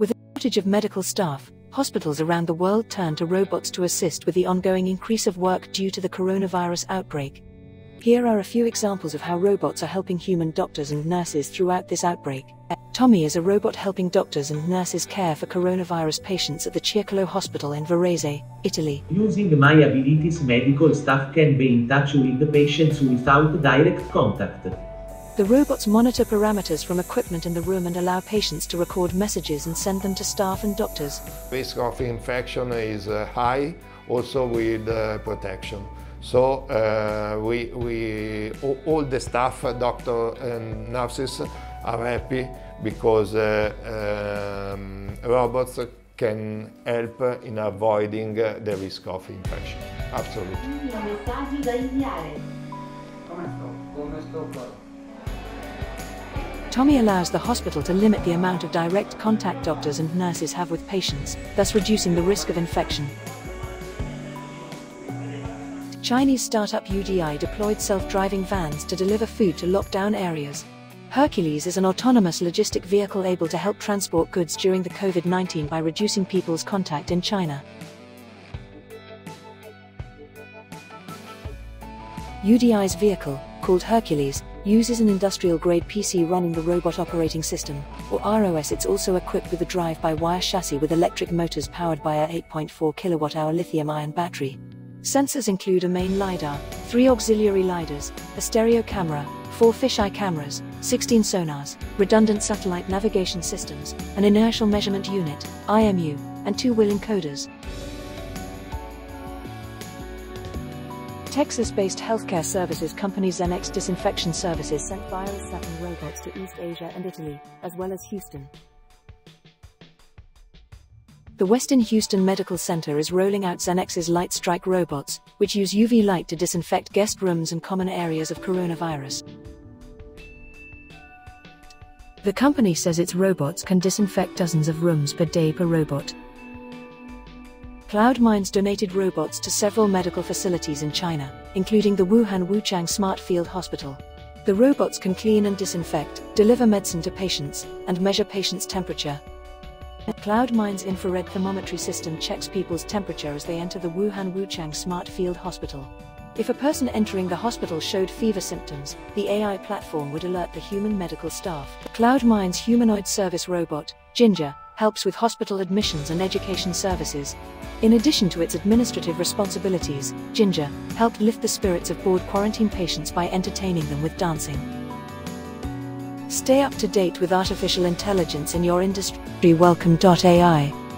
With a shortage of medical staff, hospitals around the world turn to robots to assist with the ongoing increase of work due to the coronavirus outbreak. Here are a few examples of how robots are helping human doctors and nurses throughout this outbreak. Tommy is a robot helping doctors and nurses care for coronavirus patients at the Circolo Hospital in Varese, Italy. Using my abilities, medical staff can be in touch with the patients without direct contact. The robots monitor parameters from equipment in the room and allow patients to record messages and send them to staff and doctors. Risk of infection is uh, high, also with uh, protection. So uh, we, we, all the staff, doctor and nurses are happy because uh, um, robots can help in avoiding the risk of infection. Absolutely. Tommy allows the hospital to limit the amount of direct contact doctors and nurses have with patients, thus reducing the risk of infection. Chinese startup UDI deployed self-driving vans to deliver food to lockdown areas. Hercules is an autonomous logistic vehicle able to help transport goods during the COVID-19 by reducing people's contact in China. UDI's vehicle, called Hercules, uses an industrial-grade PC running the Robot Operating System, or ROS. It's also equipped with a drive-by-wire chassis with electric motors powered by a 8.4 kWh lithium-ion battery. Sensors include a main LiDAR, three auxiliary LiDARs, a stereo camera, four fisheye cameras, 16 sonars, redundant satellite navigation systems, an inertial measurement unit, IMU, and two wheel encoders. Texas-based healthcare services company Xenex Disinfection Services sent virus-sapping robots to East Asia and Italy, as well as Houston. The Western Houston Medical Center is rolling out Xenex's Light Strike robots, which use UV light to disinfect guest rooms and common areas of coronavirus. The company says its robots can disinfect dozens of rooms per day per robot. CloudMinds donated robots to several medical facilities in China, including the Wuhan Wuchang Smart Field Hospital. The robots can clean and disinfect, deliver medicine to patients, and measure patients' temperature. CloudMinds infrared thermometry system checks people's temperature as they enter the Wuhan Wuchang Smart Field Hospital. If a person entering the hospital showed fever symptoms, the AI platform would alert the human medical staff. CloudMinds humanoid service robot, Ginger, helps with hospital admissions and education services. In addition to its administrative responsibilities, Ginger helped lift the spirits of bored quarantine patients by entertaining them with dancing. Stay up to date with artificial intelligence in your industry. Welcome.ai